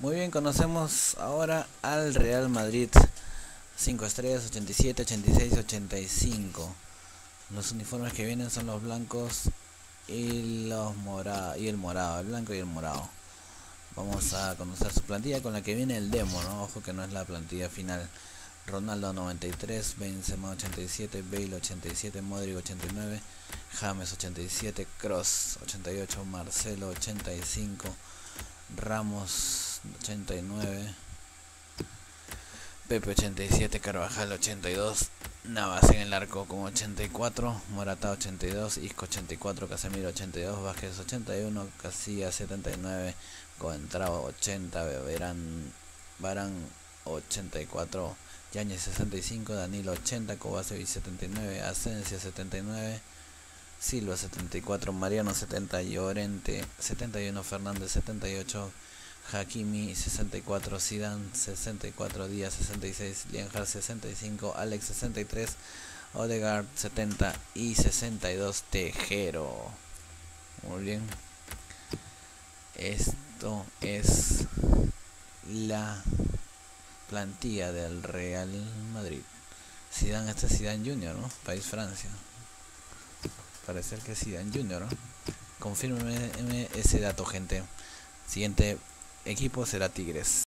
Muy bien, conocemos ahora al Real Madrid. 5 estrellas, 87, 86, 85. Los uniformes que vienen son los blancos y los morados y el morado, el blanco y el morado. Vamos a conocer su plantilla con la que viene el demo, ¿no? Ojo que no es la plantilla final. Ronaldo 93, Benzema 87, Bale 87, Modric 89, James 87, Cross 88, Marcelo 85, Ramos 89, Pepe 87, Carvajal 82, Navas en el arco con 84, Morata 82, Isco 84, Casemiro 82, Vázquez 81, Casilla 79, Coentrao 80, Verán, Barán 84, Yañez 65, Danilo 80, Kovacevic 79, Asencia 79, Silva 74, Mariano 70, Llorente 71, Fernández 78, Hakimi 64, Zidane 64, Díaz 66, Lienhard 65, Alex 63, Odegaard 70 y 62 Tejero. Muy bien. Esto es la plantilla del Real Madrid. Zidane, este es Zidane Junior, ¿no? País Francia. Parece que es Zidane Junior, ¿no? Confírmeme ese dato, gente. Siguiente equipo será Tigres.